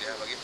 dia bagi.